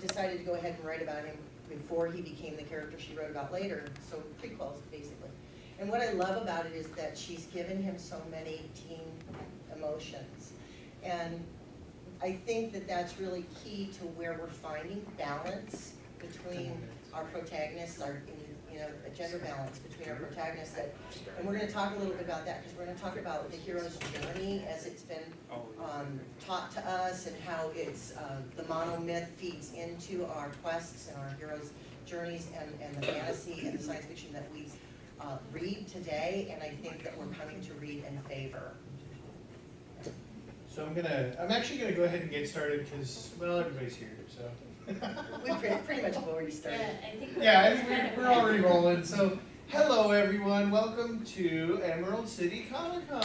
decided to go ahead and write about him before he became the character she wrote about later, so prequels, basically. And what I love about it is that she's given him so many teen emotions. And I think that that's really key to where we're finding balance between our protagonists, our, you know, a gender balance between our protagonists that, and we're gonna talk a little bit about that, because we're gonna talk about the hero's journey as it's been um, taught to us and how it's, uh, the monomyth feeds into our quests and our heroes' journeys and, and the fantasy and the science fiction that we uh, read today, and I think that we're coming to read in favor. So I'm gonna, I'm actually gonna go ahead and get started because, well, everybody's here, so. We pretty, pretty much have already started. Yeah, I think. Yeah, I think we're, we're already rolling. So, hello everyone. Welcome to Emerald City Comic Con.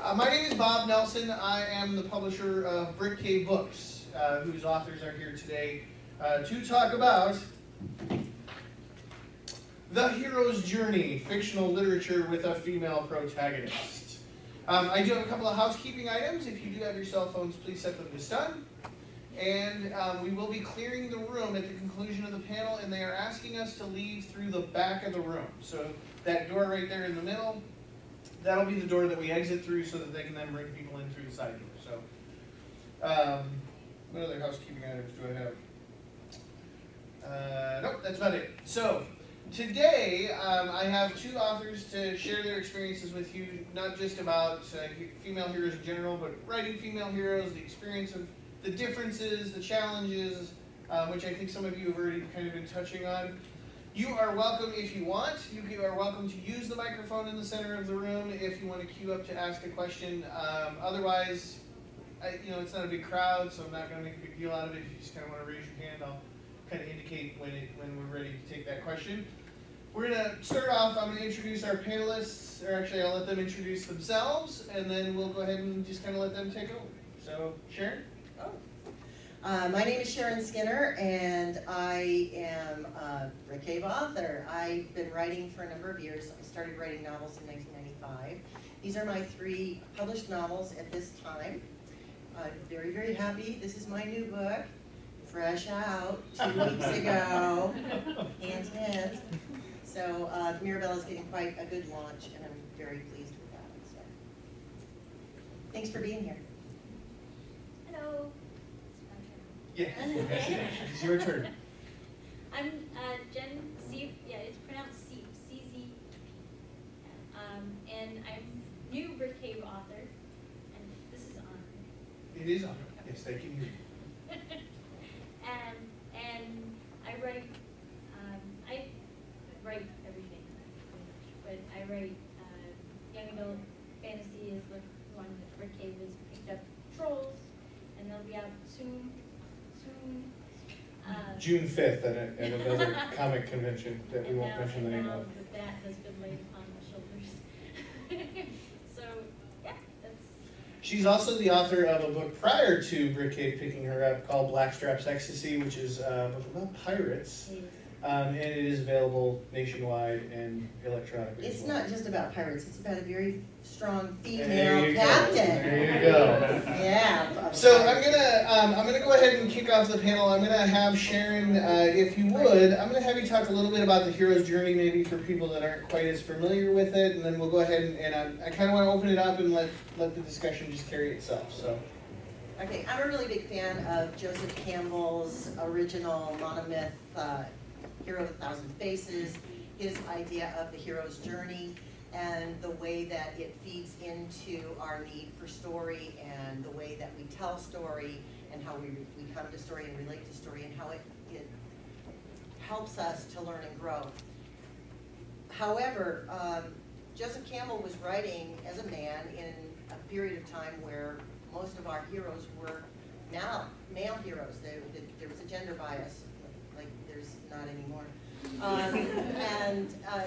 Uh, my name is Bob Nelson. I am the publisher of Brick Cave Books, uh, whose authors are here today uh, to talk about the hero's journey, fictional literature with a female protagonist. Um, I do have a couple of housekeeping items. If you do have your cell phones, please set them to stun. And um, we will be clearing the room at the conclusion of the panel, and they are asking us to leave through the back of the room. So that door right there in the middle, that'll be the door that we exit through so that they can then bring people in through the side door. So, um, what other housekeeping items do I have? Uh, nope, that's about it. So, today um, I have two authors to share their experiences with you, not just about uh, female heroes in general, but writing female heroes, the experience of the differences, the challenges, uh, which I think some of you have already kind of been touching on. You are welcome if you want. You are welcome to use the microphone in the center of the room if you want to queue up to ask a question. Um, otherwise, I, you know, it's not a big crowd, so I'm not going to make a big deal out of it. If you just kind of want to raise your hand, I'll kind of indicate when it when we're ready to take that question. We're gonna start off. I'm gonna introduce our panelists, or actually, I'll let them introduce themselves, and then we'll go ahead and just kind of let them take over. So, Sharon. Oh. Uh, my name is Sharon Skinner, and I am a Brick Cave author. I've been writing for a number of years. I started writing novels in 1995. These are my three published novels at this time. I'm very, very happy. This is my new book, fresh out two weeks ago, hand in hand. So uh, Mirabelle is getting quite a good launch, and I'm very pleased with that. So, thanks for being here. Hello. Yeah. it's your turn. I'm uh, Jen C. Yeah, it's pronounced C. CZ. Um, and I'm new Brick Cave author, and this is on. It is on. Yes, thank you. and and I write. I write everything, but I write uh, young adult fantasy is the one that Brick Cave has picked up. Trolls, and they'll be out soon. Soon. Uh, June 5th at, a, at another comic convention that we And won't now- mention the and name now of. that that has been laid upon my shoulders. So, yeah, that's, She's also the author of a book prior to Brick Cave picking her up called Blackstrap's Ecstasy, which is uh, a book about pirates. Um, and it is available nationwide and electronically. as It's well. not just about pirates, it's about a very strong There female you go. captain. There you go. Yeah. So I'm gonna um, I'm gonna go ahead and kick off the panel. I'm gonna have Sharon, uh, if you would, I'm gonna have you talk a little bit about the hero's journey, maybe for people that aren't quite as familiar with it, and then we'll go ahead and, and I, I kind of want to open it up and let let the discussion just carry itself. So Okay, I'm a really big fan of Joseph Campbell's original monomyth, uh, Hero of a Thousand Faces, his idea of the hero's journey, and the way that it feeds into our need for story, and the way that we tell story, and how we, we come to story and relate to story, and how it, it helps us to learn and grow. However, um, Joseph Campbell was writing as a man in a period of time where most of our heroes were male, male heroes. There was a gender bias, there's not anymore. Um, and uh,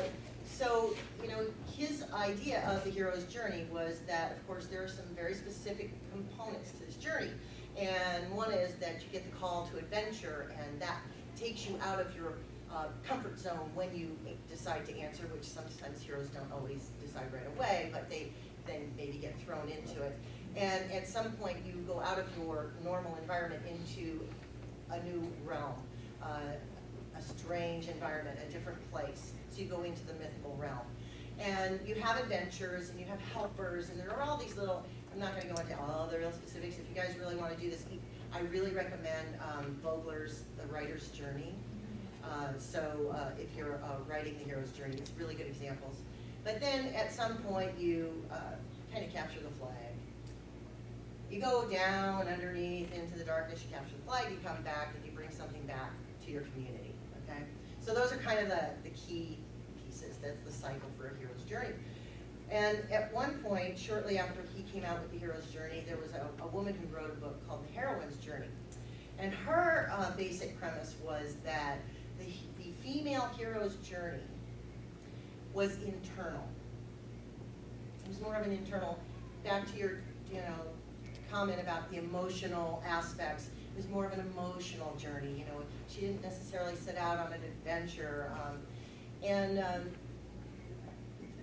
so, you know, his idea of the hero's journey was that, of course, there are some very specific components to this journey. And one is that you get the call to adventure, and that takes you out of your uh, comfort zone when you decide to answer, which sometimes heroes don't always decide right away, but they then maybe get thrown into it. And at some point, you go out of your normal environment into a new realm, uh, a strange environment, a different place. So you go into the mythical realm. And you have adventures and you have helpers and there are all these little, I'm not gonna go into all the real specifics. If you guys really wanna do this, I really recommend um, Vogler's The Writer's Journey. Uh, so uh, if you're uh, writing the hero's journey, it's really good examples. But then at some point you uh, kind of capture the flag. You go down underneath into the darkness, you capture the flag, you come back and you bring something back to your community, okay? So those are kind of the, the key pieces. That's the cycle for a hero's journey. And at one point, shortly after he came out with the hero's journey, there was a, a woman who wrote a book called The Heroine's Journey. And her uh, basic premise was that the, the female hero's journey was internal. It was more of an internal, back to your, you know, comment about the emotional aspects. It was more of an emotional journey, you know. She didn't necessarily set out on an adventure. Um, and um,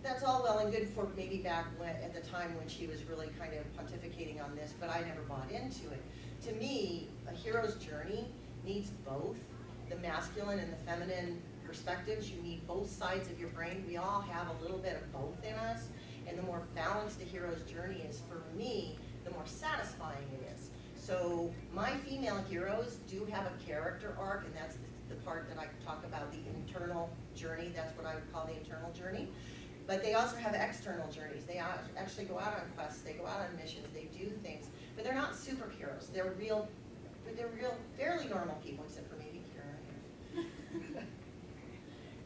that's all well and good for maybe back when, at the time when she was really kind of pontificating on this, but I never bought into it. To me, a hero's journey needs both the masculine and the feminine perspectives. You need both sides of your brain. We all have a little bit of both in us. And the more balanced a hero's journey is for me, the more satisfying it is. So my female heroes do have a character arc, and that's the, the part that I talk about, the internal journey. That's what I would call the internal journey. But they also have external journeys. They actually go out on quests, they go out on missions, they do things. But they're not superheroes. They're real, they're real, fairly normal people, except for maybe Kira.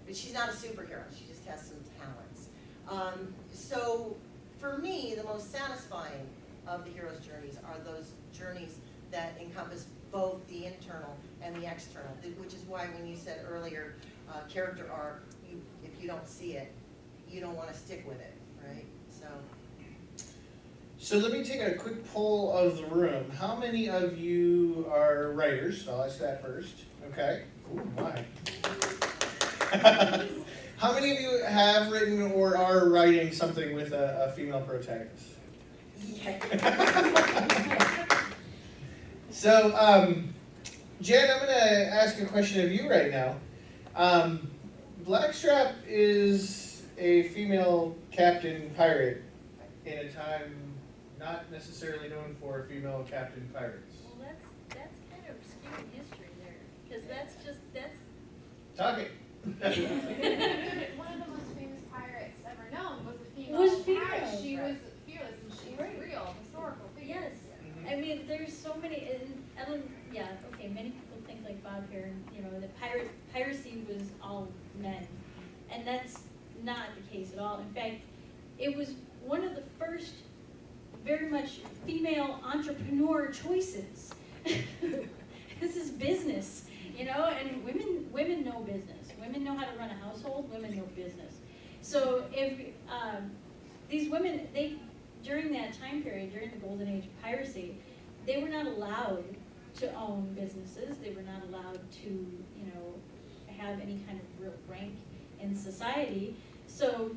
but she's not a superhero. She just has some talents. Um, so for me, the most satisfying of the hero's journeys are those journeys that encompass both the internal and the external, which is why when you said earlier, uh, character arc, you, if you don't see it, you don't want to stick with it, right? So. So let me take a quick poll of the room. How many of you are writers? I'll ask that first. Okay. Ooh, my. How many of you have written or are writing something with a, a female protagonist? Yeah. so, um, Jen, I'm going to ask a question of you right now. Um, Blackstrap is a female captain pirate in a time not necessarily known for female captain pirates. Well, that's, that's kind of skewed history there, because that's just, that's. Talk it. One of the most famous pirates ever known was a female Was pirate. female. She Right. was fearless and she was Right. real, historical figure. Yes. I mean, there's so many, and, Ellen, yeah, okay, many people think like Bob here, you know, that pirate, piracy was all men. And that's not the case at all. In fact, it was one of the first very much female entrepreneur choices. this is business, you know, and women women know business. Women know how to run a household. Women know business. So if um, these women, they during that time period, during the golden age of piracy, they were not allowed to own businesses. They were not allowed to, you know, have any kind of real rank in society. So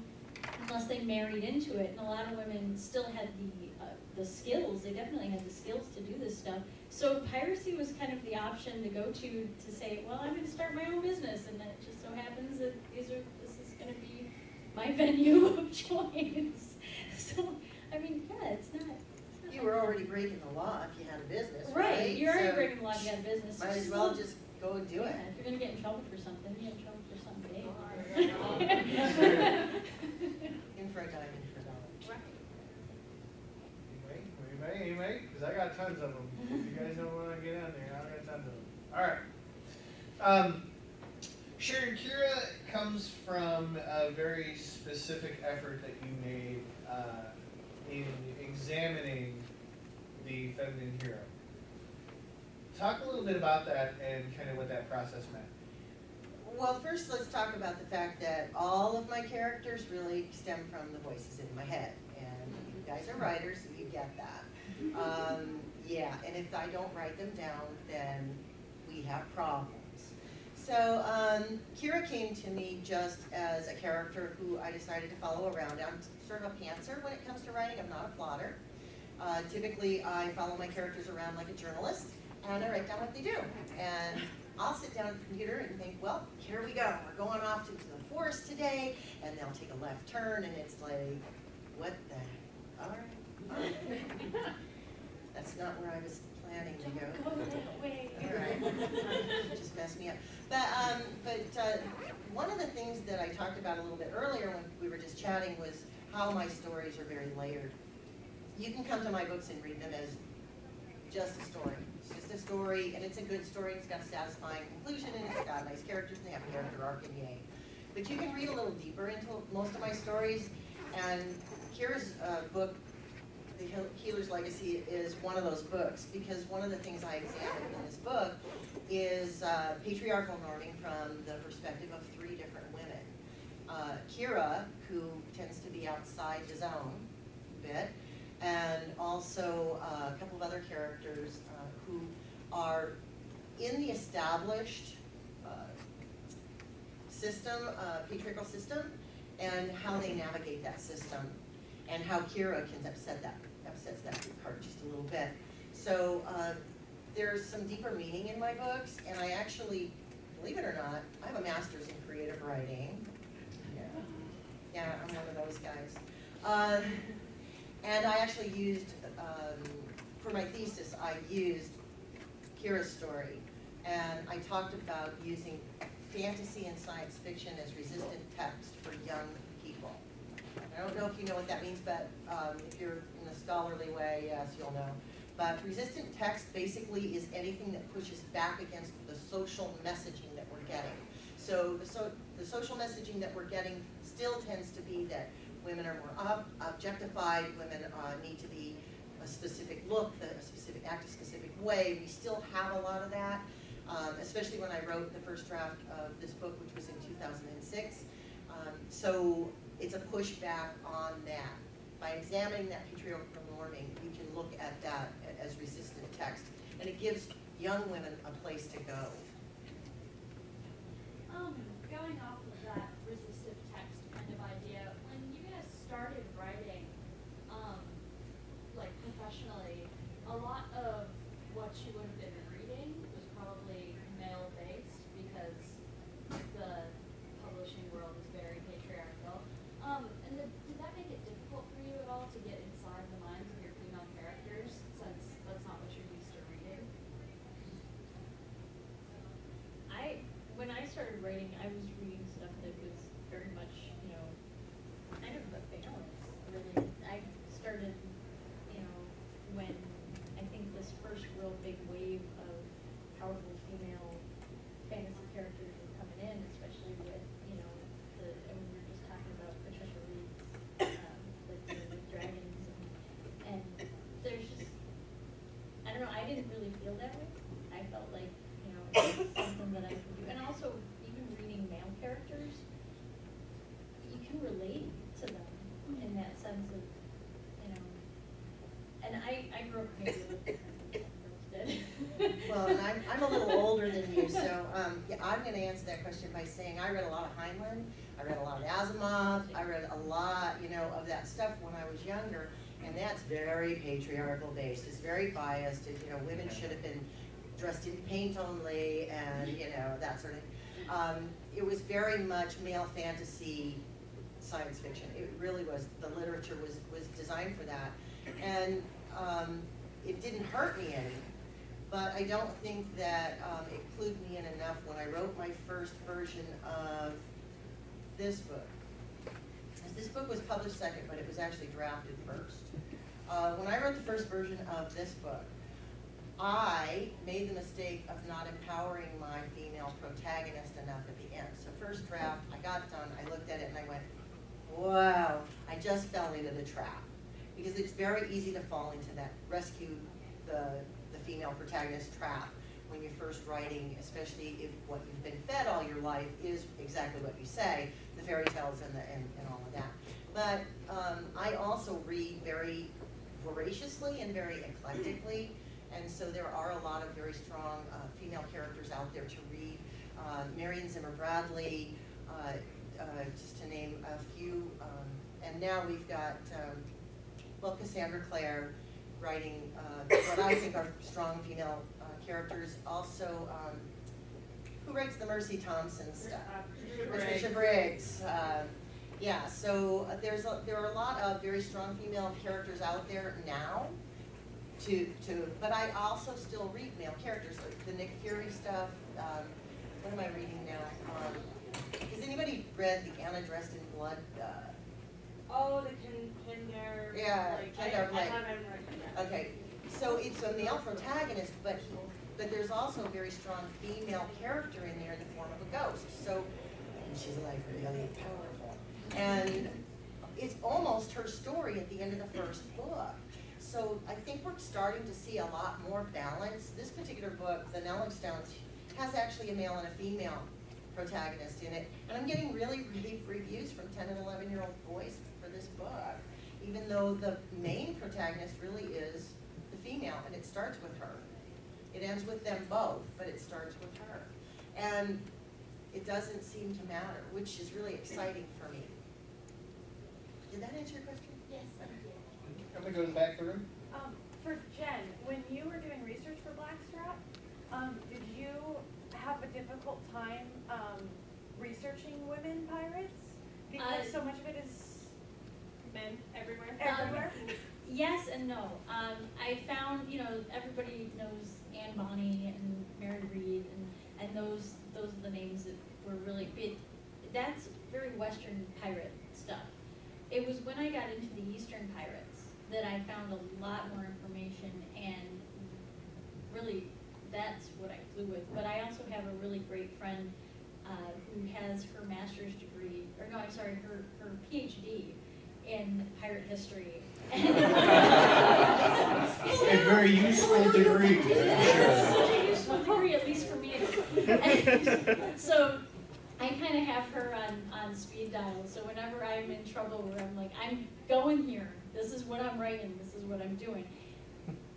unless they married into it, and a lot of women still had the uh, the skills. They definitely had the skills to do this stuff. So piracy was kind of the option to go to to say, well, I'm going to start my own business, and it just so happens that these are this is going to be my venue of choice. So I mean, yeah, it's not. It's not You were already breaking the law if you had a business, right. right? You're already So breaking the law. You got a business. Might as well just go and do Yeah, it. if you're going to get in trouble for something, you get in trouble for something big. In for a dime, in for a dollar. Anybody? Anybody? Anybody? Because I got tons of them. If you guys don't want to get in there, I got tons of them. All right. Um, Sharon Kira comes from a very specific effort that you made uh, in examining the feminine hero. Talk a little bit about that and kind of what that process meant. Well, first let's talk about the fact that all of my characters really stem from the voices in my head. And you guys are writers, so you get that. Um, yeah, and if I don't write them down, then we have problems. So um, Kira came to me just as a character who I decided to follow around. I'm sort of a pantser when it comes to writing. I'm not a plotter. Uh, typically, I follow my characters around like a journalist, and I write down what they do. And I'll sit down at the computer and think, well, here we go. We're going off to, the forest today, and they'll take a left turn, and it's like, what the? All right, all right. That's not where I was planning to go. Don't go that way. All right. Just messed me up. But, um, but, uh, one of the things that I talked about a little bit earlier when we were just chatting was how my stories are very layered. You can come to my books and read them as just a story. It's just a story, and it's a good story, it's got a satisfying conclusion, and it's got nice characters, and they have a character arc, and yay. But you can read a little deeper into most of my stories, and Kira's uh, book, The Healer's Legacy, is one of those books, because one of the things I examined in this book is uh, patriarchal norming from the perspective of three different women. Uh, Kira, who tends to be outside the zone a bit, and also uh, a couple of other characters uh, who are in the established uh, system, uh, patriarchal system, and how they navigate that system, and how Kira can upset that, upsets that part just a little bit. So uh, there's some deeper meaning in my books, and I actually, believe it or not, I have a master's in creative writing. Yeah, yeah, I'm one of those guys. Um, and I actually used, um, for my thesis, I used Kira's story. And I talked about using fantasy and science fiction as resistant text for young people. I don't know if you know what that means, but um, if you're scholarly way, yes, you'll know. But resistant text basically is anything that pushes back against the social messaging that we're getting. So the, so, the social messaging that we're getting still tends to be that women are more ob- objectified, women uh, need to be a specific look, a specific act, a specific way. We still have a lot of that, um, especially when I wrote the first draft of this book, which was in 2006. Um, so it's a pushback on that. By examining that patriarchal norming, we can look at that as resistant text, and it gives young women a place to go. Um, going off of that resistive text kind of idea, when you guys started writing, um, like professionally, a lot of what you would have been reading was probably male-based because the publishing world is very patriarchal. Um, and did, did that make it difficult for you at all to get inside the minds of your female characters, since that's not what you're used to reading? I, when I started writing, I was reading stuff that was very much, you know, kind of a balance, really. I started, you know, when I think this first real big wave of powerful female fantasy characters were coming in, especially with, you know, the, and we were just talking about Patricia Wrede's, um, with the with dragons and, and there's just, I don't know, I didn't really feel that way. I felt like, you know, it's something that I could do. And also, even reading male characters, you can relate to them in that sense of, you know, and I, I grew up maybe with different girls did. Well, and I'm, I'm a little older than you, so, um, yeah, I'm gonna answer that question by saying I read a lot of Heinlein, I read a lot of Asimov, I read a lot, you know, of that stuff when I was younger, and that's very patriarchal based, it's very biased, it, you know, women should have been dressed in paint only, and, you know, that sort of, um, it was very much male fantasy science fiction, it really was, the literature was, was designed for that, and, um, it didn't hurt me any, but I don't think that um, it clued me in enough when I wrote my first version of this book. This book was published second, but it was actually drafted first. Uh, when I wrote the first version of this book, I made the mistake of not empowering my female protagonist enough at the end. So first draft, I got done, I looked at it and I went, wow, I just fell into the trap. Because it's very easy to fall into that rescue the, the female protagonist trap when you're first writing, especially if what you've been fed all your life is exactly what you say, the fairy tales and the, and, and all of that. But, um, I also read very voraciously and very eclectically, and so there are a lot of very strong, uh, female characters out there to read. Uh, Marion Zimmer Bradley, uh, uh, just to name a few, um, and now we've got, um, well, Cassandra Clare, writing uh, what I think are strong female uh, characters. Also, um, who writes the Mercy Thompson stuff? Patricia Briggs. Uh, yeah, so uh, there's a, there are a lot of very strong female characters out there now. To to, but I also still read male characters, like the Nick Fury stuff. Um, what am I reading now? Um, has anybody read the Anna Dressed in Blood? Uh, Oh, the kin- kinder. Yeah, like, I, I haven't read. Okay, so it's a male protagonist, but he, but there's also a very strong female character in there in the form of a ghost. So and she's like really powerful, and it's almost her story at the end of the first book. So I think we're starting to see a lot more balance. This particular book, The Nelig Stones, has actually a male and a female protagonist in it, and I'm getting really rave reviews from 10 and 11 year old boys for this book even though the main protagonist really is the female, and it starts with her. It ends with them both, but it starts with her. And it doesn't seem to matter, which is really exciting for me. Did that answer your question? Yes, thank you. I'm gonna go to the back of the room. Um, for Jen, when you were doing research for Blackstrap, um, did you have a difficult time, um, researching women pirates? Because Uh, so much of it is Men everywhere. everywhere. Yes and no. Um, I found, you know, everybody knows Anne Bonny and Mary Read and, and those, those are the names that were really big. That's very Western pirate stuff. It was when I got into the Eastern pirates that I found a lot more information and really, that's what I flew with. But I also have a really great friend, uh, who has her master's degree, or no, I'm sorry, her, her PhD in pirate history. A very useful degree. It's such a useful degree, at least for me. So I kind of have her on, on speed dial, so whenever I'm in trouble where I'm like, I'm going here, this is what I'm writing, this is what I'm doing,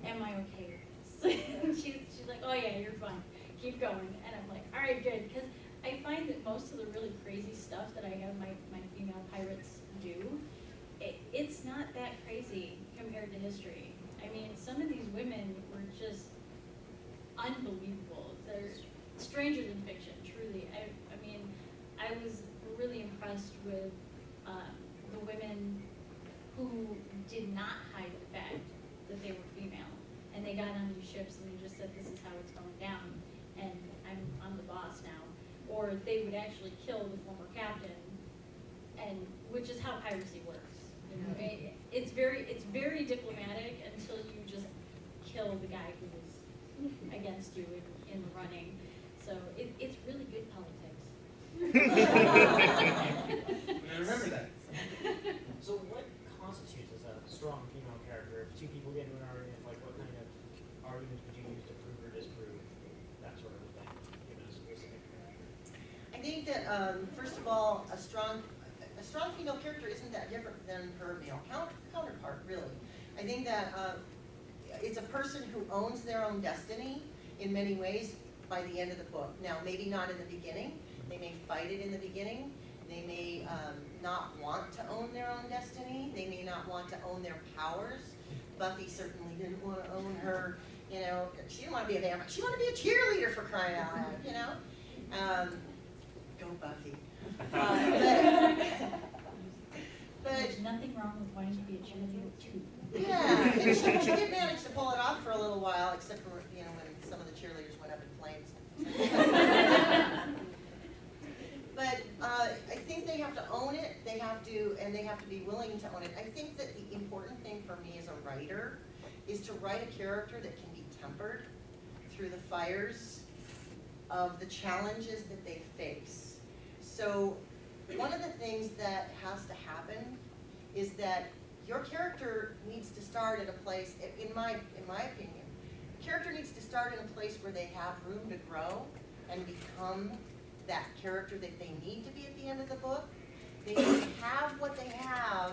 am I okay with this? She's, she's like, oh yeah, you're fine, keep going, and I'm like, all right, good, because I find that most of the really crazy stuff that I have my, my female pirates do, it, it's not that crazy compared to history. I mean, some of these women were just unbelievable. They're stranger than fiction, truly. I, I was really impressed with um, the women who did not hide the fact that they were female. And they got on these ships and they just said, this is how it's going down, and I'm, I'm the boss now. Or they would actually kill the former captain, and, which is how piracy works. You know, it, it's very, it's very diplomatic until you just kill the guy who was against you in, in the running. So it, it's really good politics. Remember that. So what constitutes as a strong female character? If two people get into an argument, like what kind of arguments would you use to prove or disprove that sort of thing, given a specific character? I think that, um, first of all, a strong, a strong female character isn't that different than her male counter- counterpart, really. I think that, uh, it's a person who owns their own destiny in many ways by the end of the book. Now, maybe not in the beginning, they may fight it in the beginning, they may, um, not want to own their own destiny, they may not want to own their powers. Buffy certainly didn't wanna own her, you know, she didn't wanna be a vampire, she wanted to be a cheerleader for crying out loud, you know? Um, go Buffy. Uh, but, but There's nothing wrong with wanting to be a cheerleader too. yeah, and she, she did manage to pull it off for a little while, except for, you know, when some of the cheerleaders went up in flames. But, uh, I think they have to own it, they have to, and they have to be willing to own it. I think that the important thing for me as a writer is to write a character that can be tempered through the fires of the challenges that they face. So, one of the things that has to happen is that your character needs to start at a place, in my, in my opinion, character needs to start in a place where they have room to grow and become that character that they need to be at the end of the book. They need to have what they have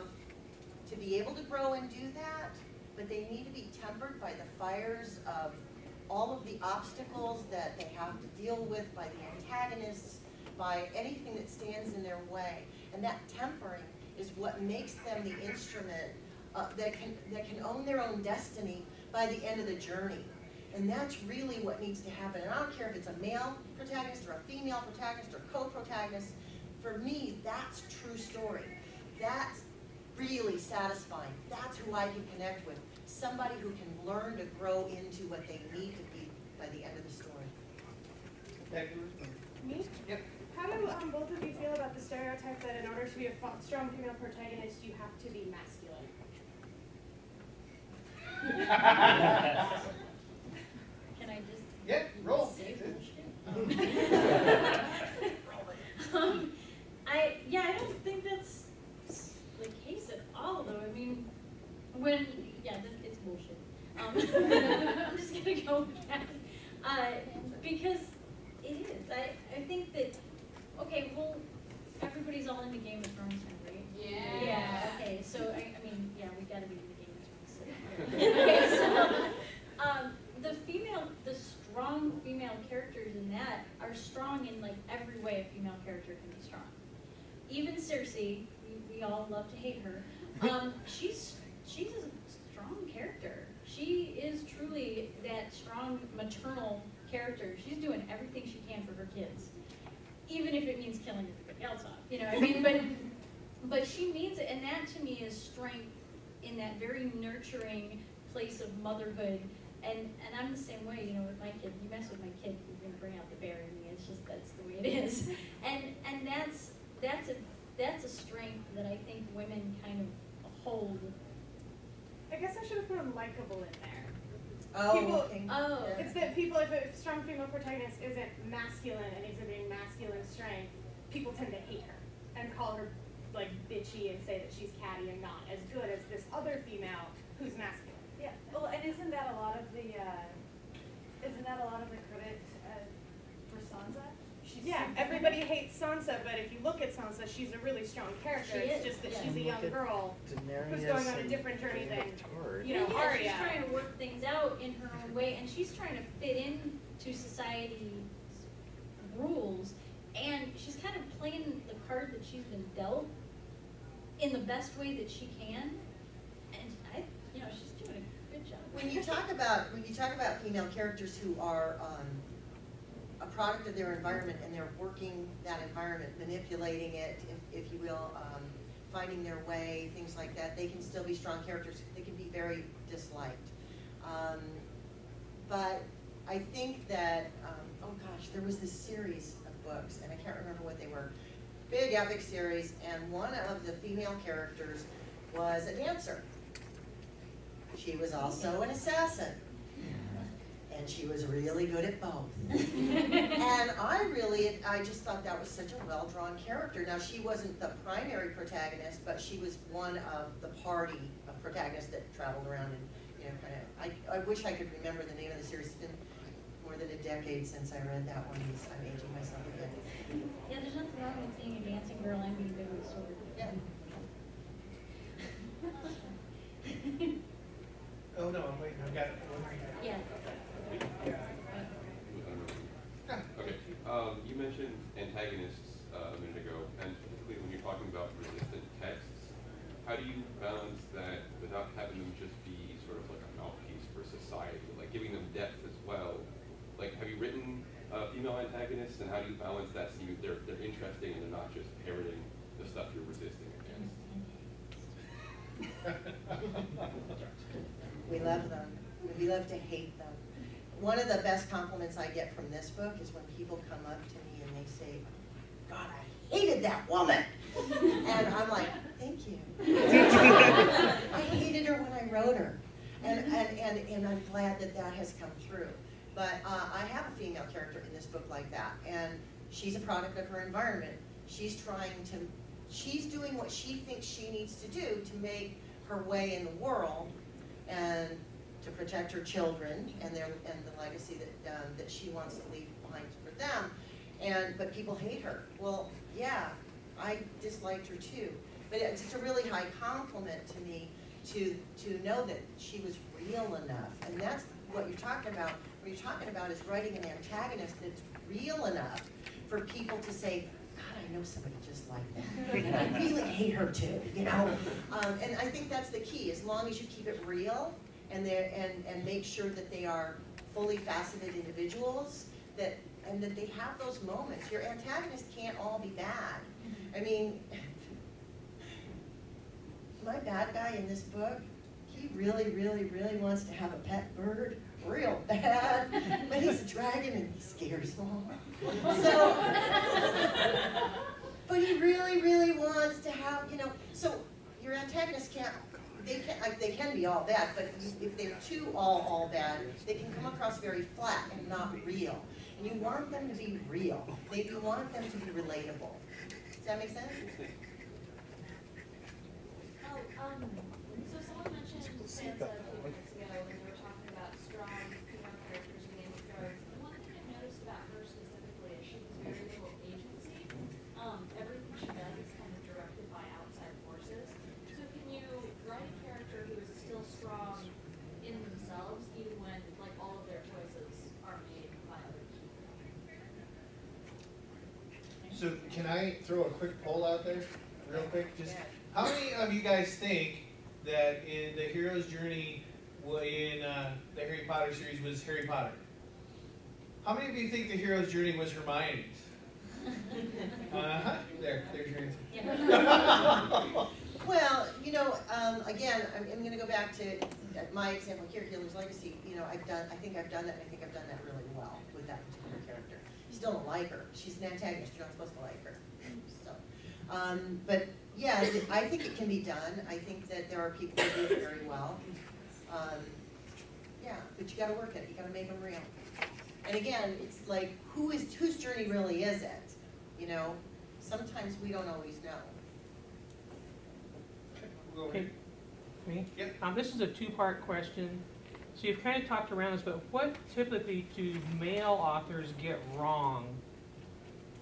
to be able to grow and do that, but they need to be tempered by the fires of all of the obstacles that they have to deal with by the antagonists, by anything that stands in their way. And that tempering is what makes them the instrument uh, that can, that can own their own destiny by the end of the journey. And that's really what needs to happen. And I don't care if it's a male protagonist or a female protagonist or co-protagonist. For me, that's true story. That's really satisfying. That's who I can connect with. Somebody who can learn to grow into what they need to be by the end of the story. Becky? Me? Yep. How do um, both of you feel about the stereotype that in order to be a strong female protagonist, you have to be masculine? Can I just Yeah, roll. say bullshit? Um, I, yeah, I don't think that's the case at all, though. I mean, when, yeah, this, it's bullshit. Um, I'm just gonna go with that. Uh, because it is. I, I think that, okay, well, everybody's all in the Game of Thrones now, right? Yeah. Yeah, okay, so, I, I mean, yeah, we gotta be in the Game of Thrones. so- Okay, so, um, the female, the strong female characters in that are strong in like every way a female character can be strong. Even Cersei, we, we all love to hate her, um, she's, she's a strong character. She is truly that strong maternal character. She's doing everything she can for her kids. Even if it means killing everybody else off, you know, I mean, but, but she means it, and that to me is strength in that very nurturing place of motherhood. And, and I'm the same way, you know, with my kid. You mess with my kid, you're gonna bring out the bear in me. It's just, that's the way it is. And, and that's, that's a, that's a strength that I think women kind of hold. I guess I should have put a likable in there. Oh, People- okay. Oh. Yeah. It's that people, if a strong female protagonist isn't masculine and exhibiting masculine strength, people tend to hate her and call her like bitchy and say that she's catty and not as good as this other female who's masculine. Yeah, well, and isn't that a lot of the, uh, isn't that a lot of the credit, uh, for Sansa? She's Yeah, super- everybody hates Sansa, but if you look at Sansa, she's a really strong character. She it's is, just that yeah. she's a Look young at girl Daenerys who's going on a and different journey Brienne than of Tarth. you know, yeah, Arya. she's trying to work things out in her own way, and she's trying to fit in to society's rules, and she's kind of playing the card that she's been dealt in the best way that she can, and I, you know, she's doing a good job. When you talk about, when you talk about female characters who are, um, a product of their environment and they're working that environment, manipulating it, if, if you will, um, finding their way, things like that, they can still be strong characters. They can be very disliked. Um, but I think that, um, oh gosh, there was this series of books, and I can't remember what they were. Big epic series, and one of the female characters was a dancer. She was also an assassin. And she was really good at both. And I really, I just thought that was such a well-drawn character. Now, she wasn't the primary protagonist, but she was one of the party of protagonists that traveled around and, you know, kind of, I, I wish I could remember the name of the series. It's been more than a decade since I read that one. I'm aging myself again. Yeah, there's nothing wrong with being a dancing girl and being a sword. Yeah. Oh, no, I'm waiting, I've got one right Yeah. Okay, um, you mentioned antagonists uh, a minute ago, and particularly when you're talking about resistant texts, how do you balance that without having them just be sort of like a mouthpiece for society, like giving them depth as well? Like, have you written uh, female antagonists, and how do you balance that so you, they're, they're interesting and they're not just parroting the stuff you're resisting against? We love them. We love to hate them. One of the best compliments I get from this book is when people come up to me and they say, God, I hated that woman. And I'm like, thank you. I hated her when I wrote her. And, and, and, and I'm glad that that has come through. But uh, I have a female character in this book like that. And she's a product of her environment. She's trying to, she's doing what she thinks she needs to do to make her way in the world and to protect her children and their, and the legacy that, um, that she wants to leave behind for them. And, but people hate her. Well, yeah, I disliked her too. But it's a really high compliment to me to, to know that she was real enough. And that's what you're talking about. What you're talking about is writing an antagonist that's real enough for people to say, God, I know somebody like that. I really hate her too, you know? Um, and I think that's the key, as long as you keep it real and and, and make sure that they are fully faceted individuals, that, and that they have those moments. Your antagonists can't all be bad. I mean, my bad guy in this book, he really, really, really wants to have a pet bird real bad, but he's a dragon and he scares them. So, but he really, really wants to have, you know, so your antagonists can't, they can, like, they can be all bad, but if they're too all, all bad, they can come across very flat and not real. And you want them to be real. They, you want them to be relatable. Does that make sense? Oh, um, so someone mentioned Sansa a few minutes ago when we were talking about strong female characters in Game of Thrones. And one thing I've noticed about her specifically is she has very little agency. Um, everything she does is kind of directed by outside forces. So can you write a character who is still strong in themselves, even when like all of their choices are made by other people? So can I throw a quick poll out there, real quick? Just how many of you guys think that in the hero's journey in uh, the Harry Potter series was Harry Potter? How many of you think the hero's journey was Hermione's? Uh huh. There, there's your answer. Well, you know, um, again, I'm, I'm gonna go back to my example here, Healer's Legacy, you know, I've done, I think I've done that, and I think I've done that really well with that particular character. You still don't like her, she's an antagonist, you're not supposed to like her, so. Um, but, yeah, I think it can be done, I think that there are people who do it very well. Um, yeah, but you gotta work at it, you gotta make them real. And again, it's like, who is, whose journey really is it? You know, sometimes we don't always know. We'll go over Okay, me? Yep. Um, this is a two-part question. So you've kind of talked around this, but what typically do male authors get wrong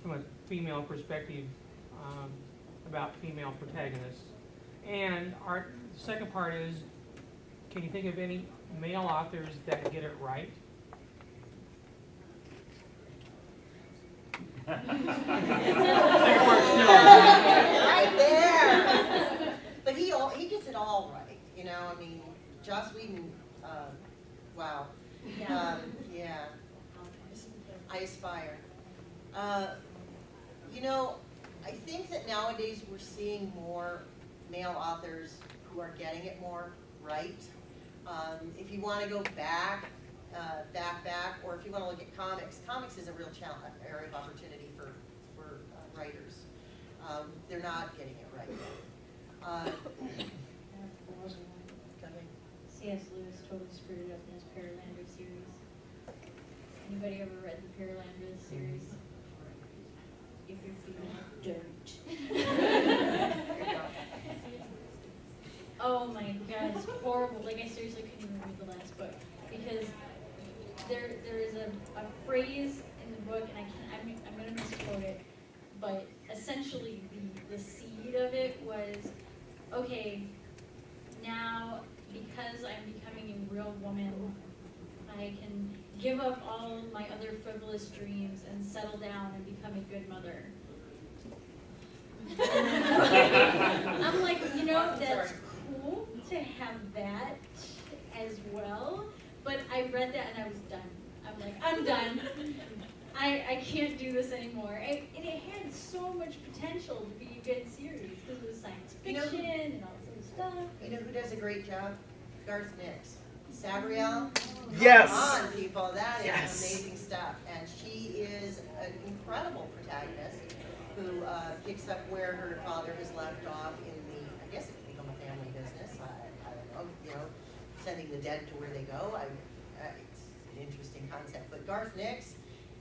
from a female perspective um, about female protagonists? And our second part is, can you think of any male authors that get it right? Second part's no. Right there. But he, all he gets it all right, you know, I mean, Joss Whedon, uh, wow. Um, yeah, I aspire. Uh, you know, I think that nowadays we're seeing more male authors who are getting it more right. Um, if you wanna go back, uh, back, back, or if you wanna look at comics, comics is a real challenge, area of opportunity for, for uh, writers. Um, they're not getting it right. Uh. C.S. Lewis totally screwed it up in his Perelandra series. Anybody ever read the Perelandra series? If you're female, don't. Oh my god, it's horrible. Like I seriously couldn't even read the last book because there there is a, a phrase in the book, and I can I'm, I'm gonna misquote it, but essentially the the seed of it was okay. Now because I'm becoming a real woman, give up all my other frivolous dreams and settle down and become a good mother. I'm like, you know, that's cool to have that as well, but I read that and I was done. I'm like, I'm done. I, I can't do this anymore. And, and it had so much potential to be a good series because it was science You know- fiction and all this other stuff. You know who does a great job? Garth Nix. Sabriel. Yes. Come on, people, that is Yes. amazing stuff. And she is an incredible protagonist who uh, picks up where her father has left off in the, I guess it could become a family business. I, I don't know, you know, sending the dead to where they go. I, uh, it's an interesting concept. But Garth Nix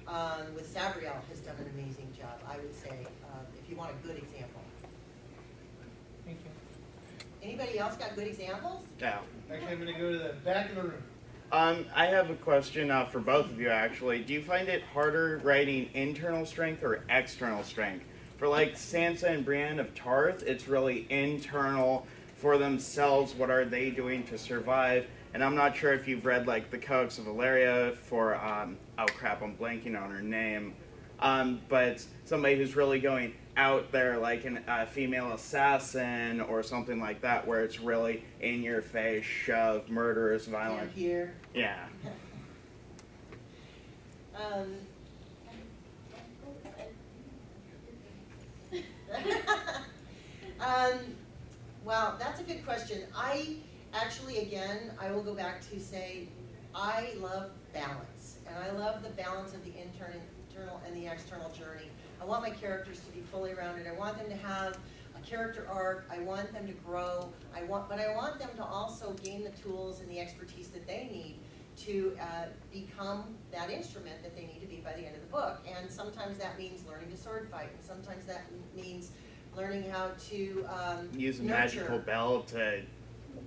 um, with Sabriel has done an amazing job. I would say, uh, if you want a good example. Thank you. Anybody else got good examples? Yeah. Actually, I'm gonna go to the back of the room. Um, I have a question uh, for both of you actually. Do you find it harder writing internal strength or external strength? For like Sansa and Brienne of Tarth, it's really internal for themselves. What are they doing to survive? And I'm not sure if you've read like the Codex of Valeria for um, oh crap, I'm blanking on her name. Um, but somebody who's really going out there, like a uh, female assassin or something like that, where it's really in your face, shove, murderous, violent. here. Yeah. Um, um, well, that's a good question. I actually, again, I will go back to say, I love balance, and I love the balance of the intern, internal and the external journey. I want my characters to be fully rounded. I want them to have a character arc. I want them to grow. I want, but I want them to also gain the tools and the expertise that they need to uh, become that instrument that they need to be by the end of the book. And sometimes that means learning to sword fight, and sometimes that means learning how to um, Use a nurture. magical bell to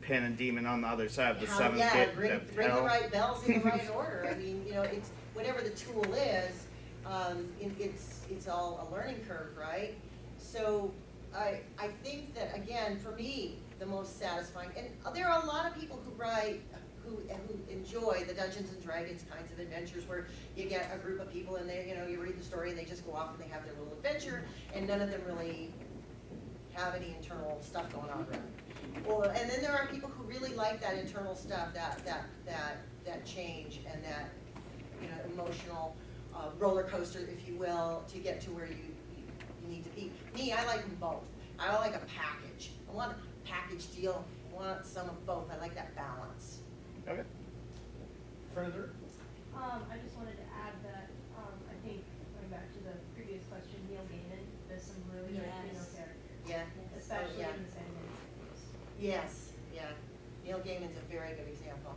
pin and demon on the other side of the How- seventh yeah, gate bring, of bring the hell. right bells in the right order. I mean, you know, it's whatever the tool is. Um, it, it's it's all a learning curve, right? So I I think that again, for me, the most satisfying, and there are a lot of people who write who who enjoy the Dungeons and Dragons kinds of adventures where you get a group of people and they you know you read the story and they just go off and they have their little adventure and none of them really have any internal stuff going on around. Or, and then there are people who really like that internal stuff, that, that, that, that change and that, you know, emotional uh, roller coaster, if you will, to get to where you, you, you need to be. Me, I like them both. I like a package. I want a package deal. I want some of both. I like that balance. Okay. Further? Um, I just wanted to add that, um, I think, going back to the previous question, Neil Gaiman, there's some really good female Yes. characters, Yeah. especially yeah. in the Sandman series. Yes, yeah. Neil Gaiman's a very good example.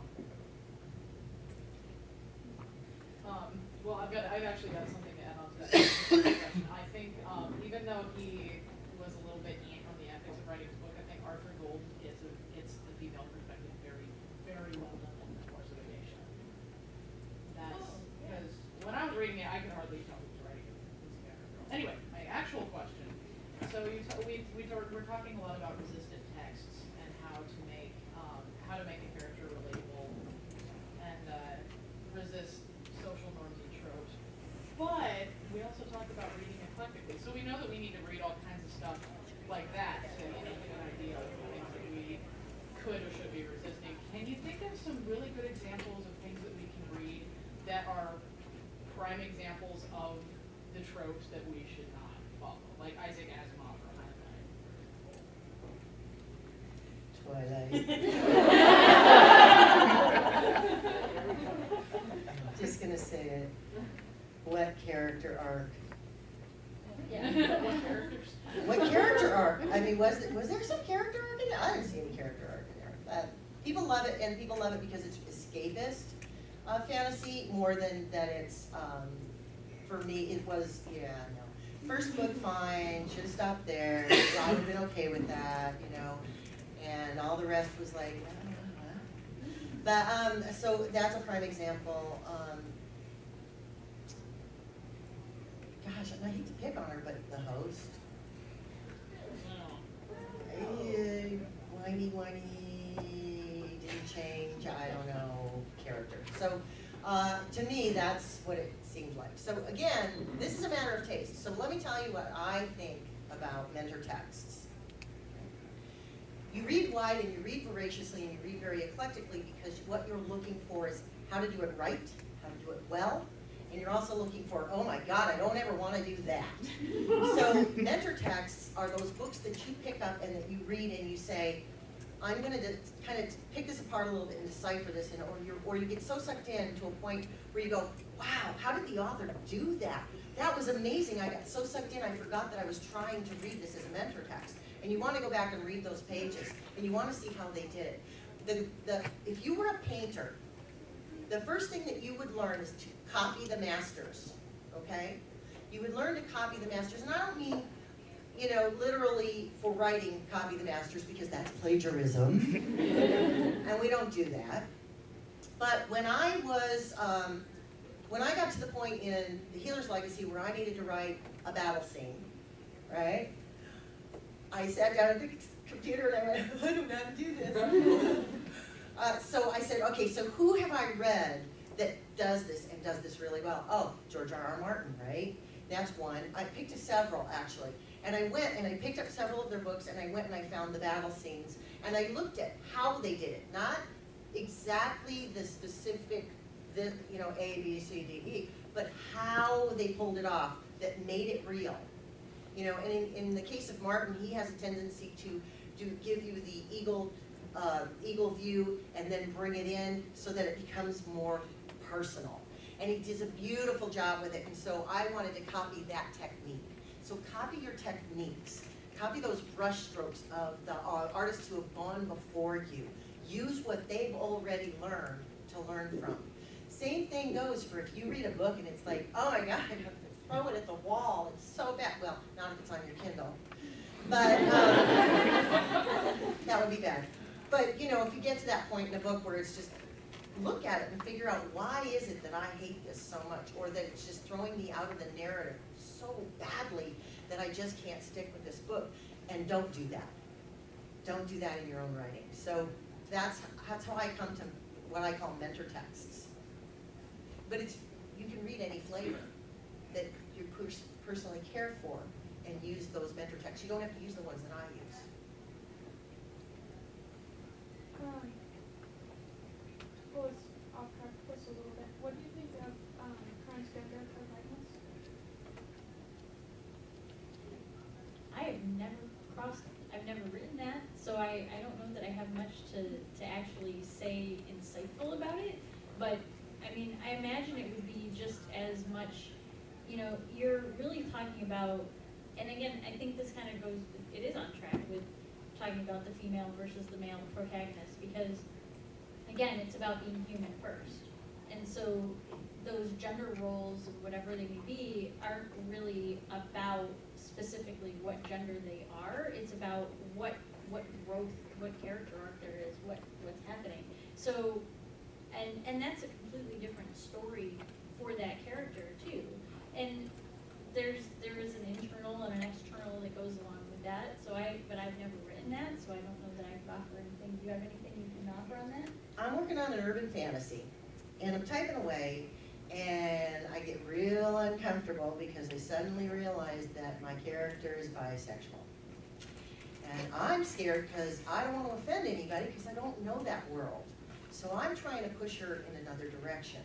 Um, well, I've got, I've actually got something to add on to that question. I think, um, even though he was a little bit in on the ethics of writing his book, I think Arthur Golden gets a, gets the female perspective very, very well done in the course of a geisha. That's, because when I was reading it, I could hardly tell who was writing it. It was. Anyway, my actual question, so you, t- we, we, talk- we're talking a lot about resistant texts and how to make, um, how to make a character relatable and, uh, resist social norms and tropes. But we also talk about reading eclectically, so we know that we need to read all kinds of stuff like that to, you know, get an idea of the things that we could or should be resisting. Can you think of some really good examples of things that we can read that are prime examples of the tropes that we should not follow, like Isaac Asimov or Twilight. Just gonna say it. What character arc? Yeah. What characters? What character arc? I mean, was it, was there some character arc in it? I didn't see any character arc in there. Uh, people love it, and people love it because it's escapist uh, fantasy more than that it's. Um, for me, it was yeah no. First book, fine. Should have stopped there. I would have been okay with that, you know. And all the rest was like. But um, so that's a prime example. Um, gosh, I hate to pick on her, but the host. Eh, whiny, whiny, didn't change, I don't know, character. So, uh, to me, that's what it seemed like. So again, this is a matter of taste. So let me tell you what I think about mentor texts. You read wide and you read voraciously and you read very eclectically because what you're looking for is how to do it right, how to do it well, and you're also looking for, oh my God, I don't ever want to do that. so mentor texts are those books that you pick up and that you read and you say, I'm going to kind of pick this apart a little bit and decipher this, and or you or you get so sucked in to a point where you go, wow, how did the author do that? That was amazing. I got so sucked in, I forgot that I was trying to read this as a mentor text. And you want to go back and read those pages, and you want to see how they did it. The, the, if you were a painter, the first thing that you would learn is to copy the masters, okay? You would learn to copy the masters, and I don't mean, you know, literally for writing, copy the masters, because that's plagiarism, and we don't do that. But when I was, um, when I got to the point in The Healer's Legacy where I needed to write a battle scene, right? I sat down at the computer and I went, I don't know how to do this. Uh, so I said, okay, so who have I read that does this and does this really well? Oh, George R. R. Martin, right? That's one. I picked several, actually. And I went and I picked up several of their books and I went and I found the battle scenes. And I looked at how they did it, not exactly the specific, the, you know, A, B, C, D, E, but how they pulled it off that made it real. You know, and in, in the case of Martin, he has a tendency to, to give you the eagle, uh, eagle view and then bring it in so that it becomes more personal. And he does a beautiful job with it, and so I wanted to copy that technique. So copy your techniques. Copy those brush strokes of the uh, artists who have gone before you. Use what they've already learned to learn from. Same thing goes for if you read a book and it's like, oh my God, I have to throw it at the wall. It's so bad. Well, not if it's on your Kindle. But um, that would be bad. But you know, if you get to that point in a book where it's just look at it and figure out why is it that I hate this so much, or that it's just throwing me out of the narrative so badly that I just can't stick with this book. And don't do that. Don't do that in your own writing. So that's that's how I come to what I call mentor texts. But it's you can read any flavor that you pers- personally care for and use those mentor texts. You don't have to use the ones that I use. Um, pull us off track just a little bit. What do you think of um, transgender politeness? I have never crossed, I've never written that, so I, I don't know that I have much to, to actually say insightful about it. But, I mean, I imagine it would be just as much, you know, you're really talking about, and again, I think this kind of goes, it is on track with talking about the female versus the male protagonist, because, again, it's about being human first. And so those gender roles, whatever they may be, aren't really about specifically what gender they are. It's about what what growth, what character arc there is, what what's happening. So, and and that's a completely different story for that character too. And there's there is an internal and an external that goes along with that. So I, but I've never written that, so I don't know that I could offer anything. Do you have anything you can offer on that? I'm working on an urban fantasy, and I'm typing away, and I get real uncomfortable because I suddenly realize that my character is bisexual. And I'm scared because I don't want to offend anybody because I don't know that world. So I'm trying to push her in another direction.